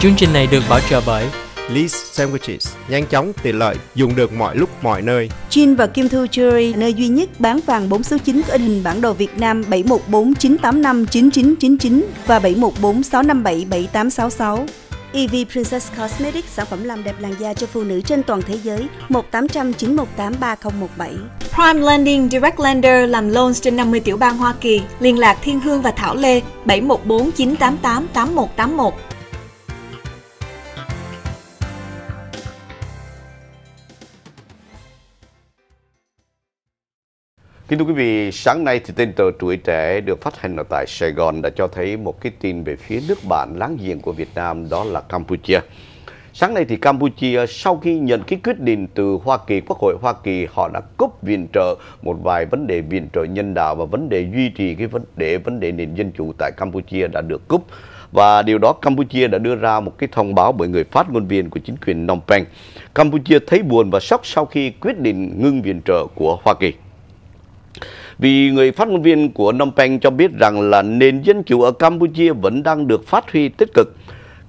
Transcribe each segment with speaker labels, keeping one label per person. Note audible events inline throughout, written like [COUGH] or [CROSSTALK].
Speaker 1: Chương trình này được bảo trợ bởi
Speaker 2: Lee's Sandwiches, nhanh chóng, tiện lợi, dùng được mọi lúc mọi nơi.
Speaker 3: Jin và Kim Thu Jewelry, nơi duy nhất bán vàng 4 số 9 có in hình bản đồ Việt Nam 714 985 9999 và 714 657 7866. EV Princess Cosmetics, sản phẩm làm đẹp làn da cho phụ nữ trên toàn thế giới, 1800 918 3017.
Speaker 4: Prime Lending Direct Lender làm loans trên 50 tiểu bang Hoa Kỳ. Liên lạc Thiên Hương và Thảo Lê 714
Speaker 5: Kính thưa quý vị, sáng nay thì tên tờ Tuổi Trẻ được phát hành ở tại Sài Gòn đã cho thấy một cái tin về phía nước bạn láng giềng của Việt Nam đó là Campuchia. Sáng nay thì Campuchia sau khi nhận cái quyết định từ Hoa Kỳ, Quốc hội Hoa Kỳ họ đã cúp viện trợ một vài vấn đề viện trợ nhân đạo và vấn đề duy trì cái vấn đề vấn đề nền dân chủ tại Campuchia đã được cúp. Và điều đó Campuchia đã đưa ra một cái thông báo bởi người phát ngôn viên của chính quyền Phnom Penh. Campuchia thấy buồn và sốc sau khi quyết định ngưng viện trợ của Hoa Kỳ. Vì người phát ngôn viên của Phnom Penh cho biết rằng là nền dân chủ ở Campuchia vẫn đang được phát huy tích cực.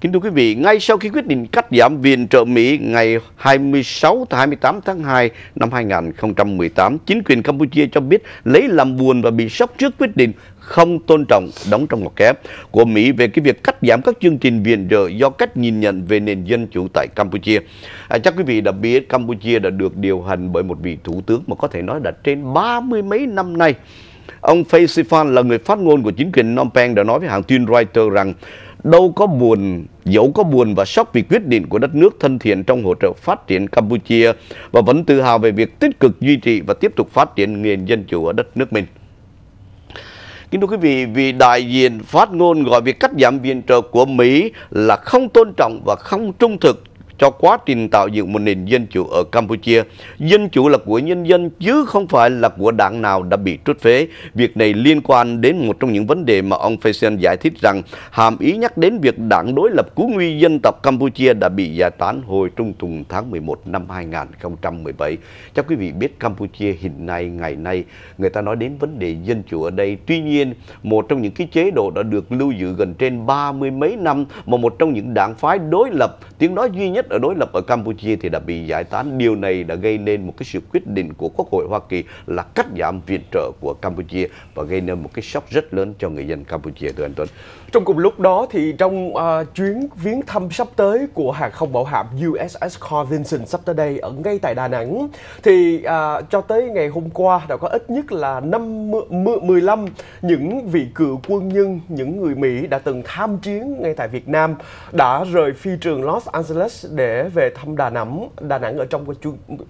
Speaker 5: Kính thưa quý vị, ngay sau khi quyết định cắt giảm viện trợ Mỹ ngày 26 28 tháng 2 năm 2018, chính quyền Campuchia cho biết lấy làm buồn và bị sốc trước quyết định không tôn trọng đóng trong một kép của Mỹ về cái việc cắt giảm các chương trình viện trợ do cách nhìn nhận về nền dân chủ tại Campuchia. À, chắc quý vị đã biết Campuchia đã được điều hành bởi một vị thủ tướng mà có thể nói là trên ba mươi mấy năm nay. Ông Phay Sifan là người phát ngôn của chính quyền Phnom Penh đã nói với hãng tin Reuters rằng đâu có buồn, dẫu có buồn và sốc vì quyết định của đất nước thân thiện trong hỗ trợ phát triển Campuchia và vẫn tự hào về việc tích cực duy trì và tiếp tục phát triển nền dân chủ ở đất nước mình. Kính thưa quý vị, vì đại diện phát ngôn gọi việc cắt giảm viện trợ của Mỹ là không tôn trọng và không trung thực cho quá trình tạo dựng một nền dân chủ ở Campuchia. Dân chủ là của nhân dân chứ không phải là của đảng nào đã bị trút phế. Việc này liên quan đến một trong những vấn đề mà ông Faison giải thích rằng hàm ý nhắc đến việc đảng đối lập cứu nguy dân tộc Campuchia đã bị giải tán hồi trung tuần tháng 11 năm 2017. Chắc quý vị biết Campuchia hiện nay, ngày nay, người ta nói đến vấn đề dân chủ ở đây. Tuy nhiên, một trong những cái chế độ đã được lưu giữ gần trên ba mươi mấy năm mà một trong những đảng phái đối lập, tiếng nói duy nhất ở đối lập ở Campuchia thì đã bị giải tán. Điều này đã gây nên một cái sự quyết định của Quốc hội Hoa Kỳ là cắt giảm viện trợ của Campuchia và gây nên một cái sốc rất lớn cho người dân Campuchia, thưa anh Tuấn.
Speaker 6: Trong cùng lúc đó thì trong uh, chuyến viếng thăm sắp tới của hàng không mẫu hạm USS Carl Vinson sắp tới đây ở ngay tại Đà Nẵng thì uh, cho tới ngày hôm qua đã có ít nhất là 5, 15 những vị cựu quân nhân, những người Mỹ đã từng tham chiến ngay tại Việt Nam đã rời phi trường Los Angeles để về thăm Đà Nẵng, Đà Nẵng ở trong một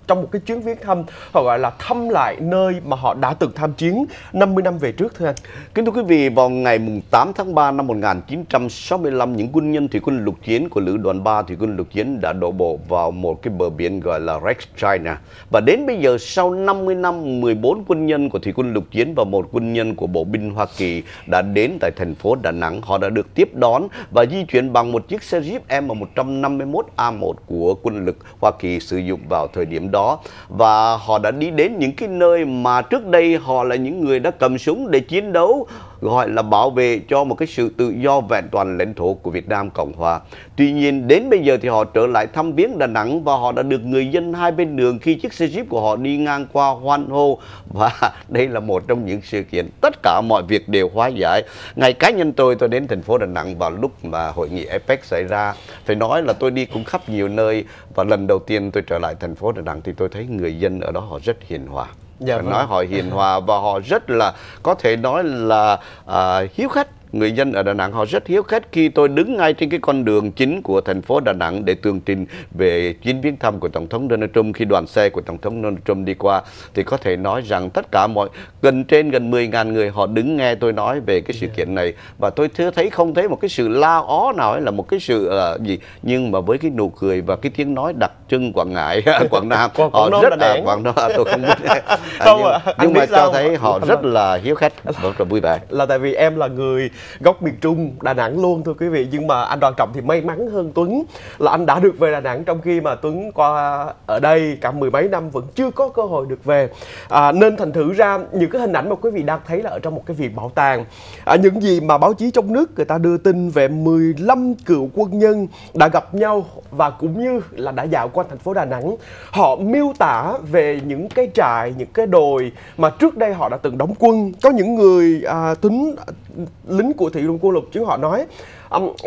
Speaker 6: trong một cái chuyến viếng thăm họ gọi là thăm lại nơi mà họ đã từng tham chiến 50 năm về trước thưa anh.
Speaker 5: Kính thưa quý vị, vào ngày 8 tháng 3 năm 1965, những quân nhân thủy quân lục chiến của lữ đoàn 3 thủy quân lục chiến đã đổ bộ vào một cái bờ biển gọi là Rex China. Và đến bây giờ sau 50 năm, 14 quân nhân của thủy quân lục chiến và một quân nhân của bộ binh Hoa Kỳ đã đến tại thành phố Đà Nẵng. Họ đã được tiếp đón và di chuyển bằng một chiếc xe Jeep một của quân lực Hoa Kỳ sử dụng vào thời điểm đó. Và họ đã đi đến những cái nơi mà trước đây họ là những người đã cầm súng để chiến đấu gọi là bảo vệ cho một cái sự tự do vẹn toàn lãnh thổ của Việt Nam Cộng Hòa. Tuy nhiên, đến bây giờ thì họ trở lại thăm viếng Đà Nẵng và họ đã được người dân hai bên đường khi chiếc xe Jeep của họ đi ngang qua hoan hô và [LAUGHS] đây là một trong những sự kiện tất cả mọi việc đều hóa giải. Ngày cá nhân tôi tôi đến thành phố Đà Nẵng vào lúc mà hội nghị APEC xảy ra phải nói là tôi đi cũng khắp nhiều nơi và lần đầu tiên tôi trở lại thành phố Đà Nẵng thì tôi thấy người dân ở đó họ rất hiền hòa dạ, vâng. nói họ hiền hòa và họ rất là có thể nói là uh, hiếu khách người dân ở Đà Nẵng họ rất hiếu khách khi tôi đứng ngay trên cái con đường chính của thành phố Đà Nẵng để tường trình về chuyến viếng thăm của Tổng thống Donald Trump. Khi đoàn xe của Tổng thống Donald Trump đi qua thì có thể nói rằng tất cả mọi gần trên gần 10.000 người họ đứng nghe tôi nói về cái sự yeah. kiện này. Và tôi thấy không thấy một cái sự la ó nào hay là một cái sự uh, gì. Nhưng mà với cái nụ cười và cái tiếng nói đặc trưng Quảng Ngãi [LAUGHS] Quảng Nam họ rất là Quảng Nam tôi không biết. [LAUGHS]
Speaker 6: Không
Speaker 5: nhưng, nhưng mà cho thấy họ rất là hiếu khách rất là vui vẻ.
Speaker 6: là tại vì em là người góc miền Trung Đà Nẵng luôn thưa quý vị. Nhưng mà anh Đoàn Trọng thì may mắn hơn Tuấn là anh đã được về Đà Nẵng trong khi mà Tuấn qua ở đây cả mười mấy năm vẫn chưa có cơ hội được về. À, nên thành thử ra những cái hình ảnh mà quý vị đang thấy là ở trong một cái viện bảo tàng. À, những gì mà báo chí trong nước người ta đưa tin về 15 cựu quân nhân đã gặp nhau và cũng như là đã dạo qua thành phố Đà Nẵng họ miêu tả về những cái trại những cái đồi mà trước đây họ đã từng đóng quân. Có những người à, tính lính của thị quân lục chứ họ nói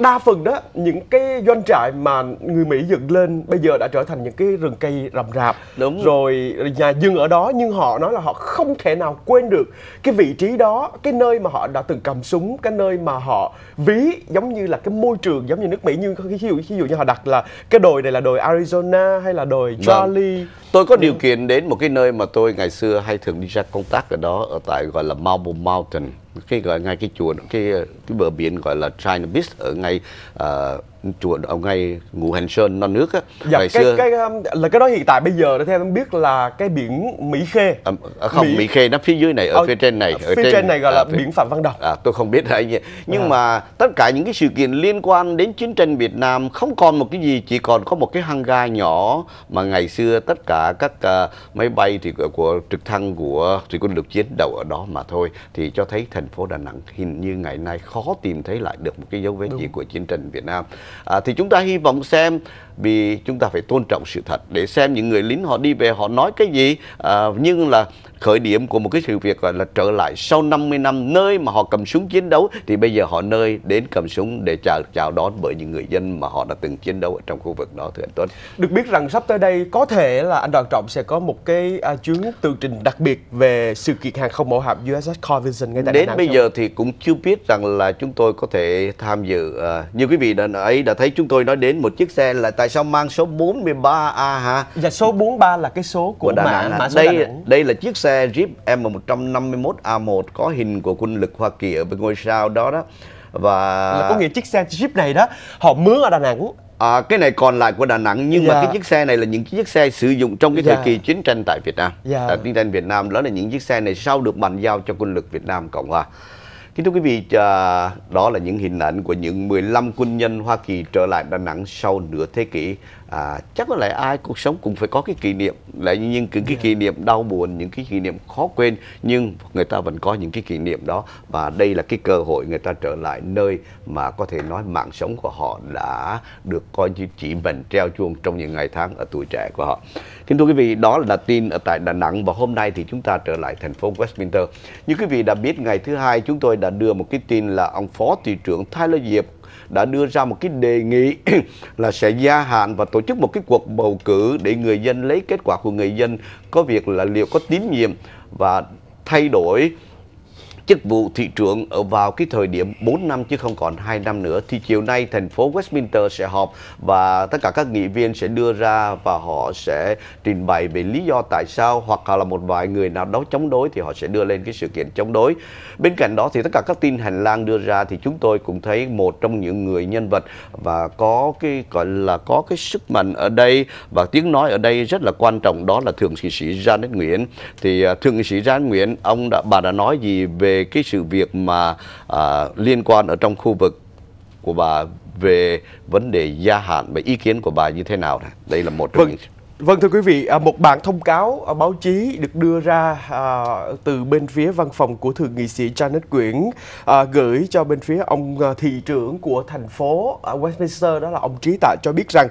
Speaker 6: đa phần đó những cái doanh trại mà người Mỹ dựng lên bây giờ đã trở thành những cái rừng cây rậm rạp.
Speaker 5: Đúng.
Speaker 6: rồi nhà dừng ở đó nhưng họ nói là họ không thể nào quên được cái vị trí đó cái nơi mà họ đã từng cầm súng cái nơi mà họ ví giống như là cái môi trường giống như nước Mỹ. Như ví dụ, ví dụ như họ đặt là cái đồi này là đồi Arizona hay là đồi Charlie?
Speaker 5: Tôi có điều kiện đến một cái nơi mà tôi ngày xưa hay thường đi ra công tác ở đó ở tại gọi là Marble Mountain cái gọi ngay cái chùa cái cái bờ biển gọi là China Beach ở ngay uh, chùa ở ngay ngũ hành sơn non nước á.
Speaker 6: Dạ,
Speaker 5: ngày
Speaker 6: cái,
Speaker 5: xưa
Speaker 6: cái là cái đó hiện tại bây giờ theo em biết là cái biển Mỹ Khê.
Speaker 5: À, không
Speaker 6: Mỹ-
Speaker 5: Mỹ Khê nó phía dưới này ở
Speaker 6: Ờ,
Speaker 5: phía trên này ở
Speaker 6: phía trên này gọi là
Speaker 5: phía-
Speaker 6: biển Phạm Văn Đồng.
Speaker 5: À, tôi không biết là gì nhưng
Speaker 6: À.
Speaker 5: mà tất cả những cái sự kiện liên quan đến chiến tranh Việt Nam không còn một cái gì chỉ còn có một cái hang gai nhỏ mà ngày xưa tất cả các à, máy bay thì của, của trực thăng của thủy quân lục chiến đậu ở đó mà thôi. Thì cho thấy thành phố Đà Nẵng hình như ngày nay khó tìm thấy lại được một cái dấu vết gì của chiến tranh Việt Nam à, thì chúng ta hy vọng xem vì chúng ta phải tôn trọng sự thật để xem những người lính họ đi về họ nói cái gì à, nhưng là khởi điểm của một cái sự việc gọi là trở lại sau 50 năm nơi mà họ cầm súng chiến đấu thì bây giờ họ nơi đến cầm súng để chào chào đón bởi những người dân mà họ đã từng chiến đấu ở trong khu vực đó thưa anh Tuấn.
Speaker 6: Được biết rằng sắp tới đây có thể là anh Đoàn Trọng sẽ có một cái à, chuyến tường trình đặc biệt về sự kiện hàng không mẫu hạm USS Carl Vinson ngay tại Đà
Speaker 5: Đến
Speaker 6: Nẵng
Speaker 5: bây
Speaker 6: không?
Speaker 5: giờ thì cũng chưa biết rằng là chúng tôi có thể tham dự à, như quý vị đã ấy đã thấy chúng tôi nói đến một chiếc xe là tại sao mang số 43A hả?
Speaker 6: Dạ số 43 là cái số của,
Speaker 5: của Đà
Speaker 6: mã,
Speaker 5: Nẵng.
Speaker 6: mã
Speaker 5: à.
Speaker 6: số Đà
Speaker 5: Đây
Speaker 6: Nẵng.
Speaker 5: đây là chiếc xe Jeep M151A1 có hình của quân lực Hoa Kỳ ở bên ngôi sao đó đó. Và
Speaker 6: Là có nghĩa chiếc xe Jeep này đó họ mướn ở Đà Nẵng.
Speaker 5: À, cái này còn lại của Đà Nẵng nhưng mà
Speaker 6: Dạ.
Speaker 5: cái chiếc xe này là những chiếc xe sử dụng trong cái
Speaker 6: Dạ.
Speaker 5: thời kỳ chiến tranh tại Việt Nam.
Speaker 6: Dạ.
Speaker 5: À, chiến tranh Việt Nam đó là những chiếc xe này sau được bàn giao cho quân lực Việt Nam Cộng hòa. Kính thưa quý vị, à, đó là những hình ảnh của những 15 quân nhân Hoa Kỳ trở lại Đà Nẵng sau nửa thế kỷ. À, chắc có lẽ ai cuộc sống cũng phải có cái kỷ niệm, là những những cái kỷ niệm đau buồn, những cái kỷ niệm khó quên, nhưng người ta vẫn có những cái kỷ niệm đó và đây là cái cơ hội người ta trở lại nơi mà có thể nói mạng sống của họ đã được coi như chỉ mệnh treo chuông trong những ngày tháng ở tuổi trẻ của họ. Kính thưa quý vị, đó là tin ở tại Đà Nẵng và hôm nay thì chúng ta trở lại thành phố Westminster. Như quý vị đã biết, ngày thứ hai chúng tôi đã đưa một cái tin là ông Phó Thị trưởng Tyler Diệp đã đưa ra một cái đề nghị [CLEARS THROAT] là sẽ gia hạn và tổ chức một cái cuộc bầu cử để người dân lấy kết quả của người dân. Có việc là liệu có tín nhiệm và thay đổi chức vụ thị trưởng ở vào cái thời điểm 4 năm chứ không còn 2 năm nữa, thì chiều nay thành phố Westminster sẽ họp và tất cả các nghị viên sẽ đưa ra và họ sẽ trình bày về lý do tại sao hoặc là một vài người nào đó chống đối thì họ sẽ đưa lên cái sự kiện chống đối. Bên cạnh đó thì tất cả các tin hành lang đưa ra thì chúng tôi cũng thấy một trong những người nhân vật và có cái, gọi là có cái sức mạnh ở đây và tiếng nói ở đây rất là quan trọng, đó là thượng nghị sĩ Janet Nguyễn thì à, thượng nghị sĩ Janet Nguyễn, ông đã, bà đã nói gì về cái sự việc mà à, liên quan ở trong khu vực của bà về vấn đề gia hạn và ý kiến của bà như thế nào này đây là một trong
Speaker 6: Vâng.
Speaker 5: những
Speaker 6: Vâng thưa quý vị, à, một bản thông cáo à, báo chí được đưa ra à, từ bên phía văn phòng của thượng nghị sĩ Janet Nguyễn à, gửi cho bên phía ông à, thị trưởng của thành phố Westminster đó là ông Trí Tạ cho biết rằng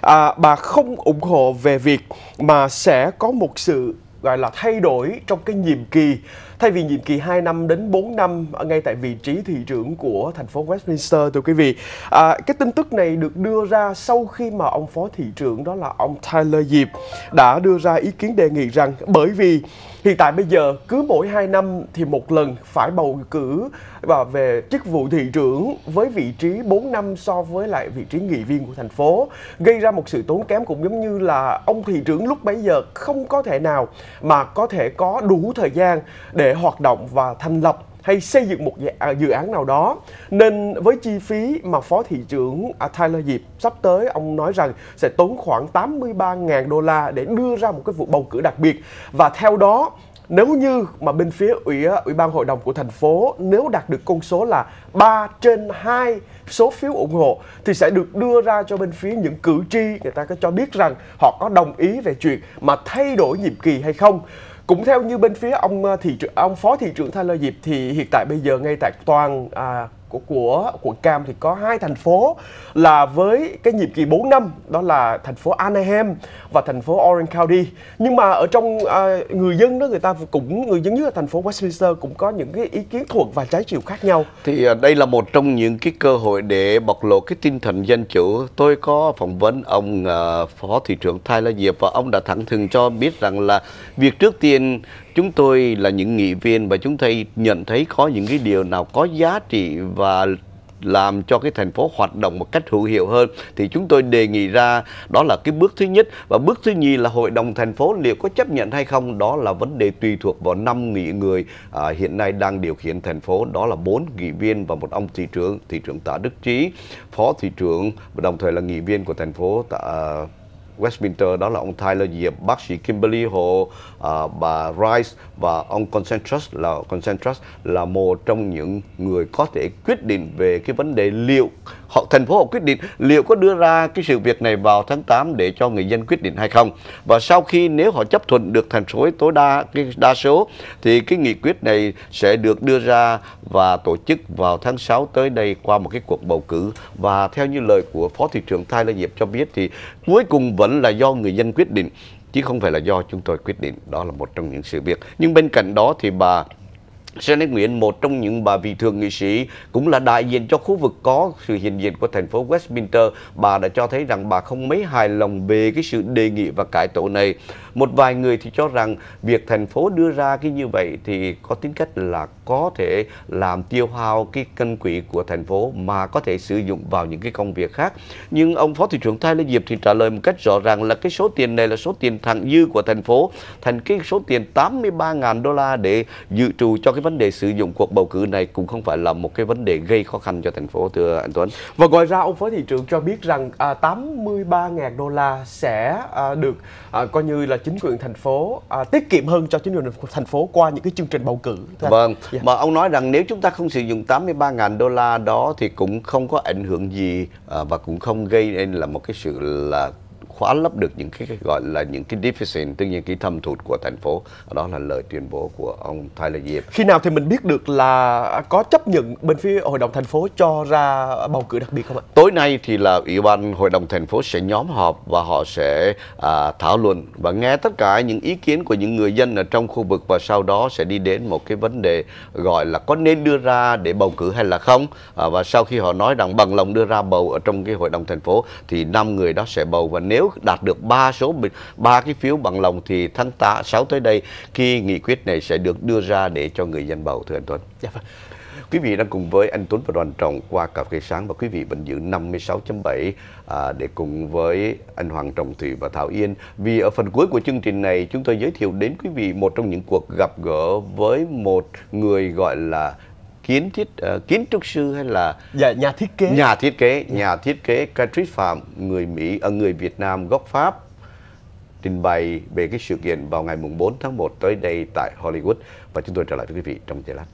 Speaker 6: à, bà không ủng hộ về việc mà sẽ có một sự gọi là thay đổi trong cái nhiệm kỳ thay vì nhiệm kỳ 2 năm đến 4 năm ở ngay tại vị trí thị trưởng của thành phố Westminster thưa quý vị. À, cái tin tức này được đưa ra sau khi mà ông phó thị trưởng đó là ông Tyler Diệp đã đưa ra ý kiến đề nghị rằng bởi vì hiện tại bây giờ, cứ mỗi 2 năm thì một lần phải bầu cử và về chức vụ thị trưởng với vị trí 4 năm so với lại vị trí nghị viên của thành phố. Gây ra một sự tốn kém cũng giống như là ông thị trưởng lúc bấy giờ không có thể nào mà có thể có đủ thời gian để hoạt động và thành lập hay xây dựng một à, dự- án nào đó. Nên với chi phí mà phó thị trưởng à, Tyler Diệp sắp tới, ông nói rằng sẽ tốn khoảng 83.000 đô la để đưa ra một cái vụ bầu cử đặc biệt. Và theo đó, nếu như mà bên phía ủy à, ủy ban hội đồng của thành phố, nếu đạt được con số là 3 trên 2 số phiếu ủng hộ, thì sẽ được đưa ra cho bên phía những cử tri. Người ta có cho biết rằng họ có đồng ý về chuyện mà thay đổi nhiệm kỳ hay không cũng theo như bên phía ông ờ, thị trưởng ông phó thị trưởng Thay Lơ Diệp thì hiện tại bây giờ ngay tại toàn à, của của quận Cam thì có hai thành phố là với cái nhiệm kỳ 4 năm đó là thành phố Anaheim và thành phố Orange County. Nhưng mà ở trong à, người dân đó người ta cũng người dân nhất là thành phố Westminster cũng có những cái ý kiến thuận và trái chiều khác nhau.
Speaker 5: Thì à, đây là một trong những cái cơ hội để bộc lộ cái tinh thần dân chủ. Tôi có phỏng vấn ông uh, phó thị trưởng Tyler Diệp và ông đã thẳng thừng cho biết rằng là việc trước tiên chúng tôi là những nghị viên và chúng tôi nhận thấy có những cái điều nào có giá trị và làm cho cái thành phố hoạt động một cách hữu hiệu hơn. Thì chúng tôi đề nghị ra đó là cái bước thứ nhất. Và bước thứ nhì là hội đồng thành phố liệu có chấp nhận hay không đó là vấn đề tùy thuộc vào năm nghị người à, hiện nay đang điều khiển thành phố. Đó là bốn nghị viên và một ông thị trưởng thị trưởng tạ Đức Trí phó thị trưởng và đồng thời là nghị viên của thành phố tạ, à, Westminster đó là ông Tyler Diệp, bác sĩ Kimberly Hồ, uh, à, bà Rice và ông Concentrus là Concentrus là một trong những người có thể quyết định về cái vấn đề liệu họ thành phố họ quyết định liệu có đưa ra cái sự việc này vào tháng 8 để cho người dân quyết định hay không. Và sau khi nếu họ chấp thuận được thành số tối đa cái đa số thì cái nghị quyết này sẽ được đưa ra và tổ chức vào tháng 6 tới đây qua một cái cuộc bầu cử và theo như lời của Phó thị trưởng Tyler Diệp cho biết thì cuối cùng vẫn là do người dân quyết định, chứ không phải là do chúng tôi quyết định. Đó là một trong những sự việc. Nhưng bên cạnh đó thì bà Janet Nguyễn, một trong những bà vị thượng nghị sĩ, cũng là đại diện cho khu vực có sự hiện diện của thành phố Westminster. Bà đã cho thấy rằng bà không mấy hài lòng về cái sự đề nghị và cải tổ này. Một vài người thì cho rằng việc thành phố đưa ra cái như vậy thì có tính cách là có thể làm tiêu hao cái cân quỹ của thành phố mà có thể sử dụng vào những cái công việc khác. Nhưng ông Phó Thị trưởng Thái Lê Diệp thì trả lời một cách rõ ràng là cái số tiền này là số tiền thặng dư của thành phố thành cái số tiền 83.000 đô la để dự trù cho cái vấn đề sử dụng cuộc bầu cử này cũng không phải là một cái vấn đề gây khó khăn cho thành phố thưa anh Tuấn.
Speaker 6: Và ngoài ra ông Phó Thị trưởng cho biết rằng à, 83.000 đô la sẽ à, được à, coi như là chính quyền thành phố à, tiết kiệm hơn cho chính quyền thành phố qua những cái chương trình bầu cử.
Speaker 5: Vâng, yeah. Dạ. mà ông nói rằng nếu chúng ta không sử dụng 83.000 đô la đó thì cũng không có ảnh hưởng gì à, và cũng không gây nên là một cái sự là khóa lấp được những cái, gọi là những cái deficit tức những cái thâm thụt của thành phố. Đó là lời tuyên bố của ông Tyler Diệp
Speaker 6: khi nào thì mình biết được là có chấp nhận bên phía hội đồng thành phố cho ra bầu cử đặc biệt không ạ?
Speaker 5: Tối nay thì là ủy ban hội đồng thành phố sẽ nhóm họp và họ sẽ à, thảo luận và nghe tất cả những ý kiến của những người dân ở trong khu vực và sau đó sẽ đi đến một cái vấn đề gọi là có nên đưa ra để bầu cử hay là không. À, và sau khi họ nói rằng bằng lòng đưa ra bầu ở trong cái hội đồng thành phố thì năm người đó sẽ bầu. Và nếu đạt được ba số ba cái phiếu bằng lòng thì tháng 8, 6 tới đây khi nghị quyết này sẽ được đưa ra để cho người dân bầu thưa anh Tuấn. Dạ vâng. Quý vị đang cùng với anh Tuấn và đoàn trọng qua cà phê sáng và quý vị vẫn giữ 56.7 à, để cùng với anh Hoàng Trọng Thủy và Thảo Yên. Vì ở phần cuối của chương trình này chúng tôi giới thiệu đến quý vị một trong những cuộc gặp gỡ với một người gọi là kiến thiết uh, kiến trúc sư hay là
Speaker 6: dạ, nhà thiết kế
Speaker 5: nhà thiết kế nhà thiết kế Patrick Phạm người Mỹ ở uh, người Việt Nam gốc Pháp trình bày về cái sự kiện vào ngày mùng 4 tháng 1 tới đây tại Hollywood và chúng tôi trở lại với quý vị trong giây lát.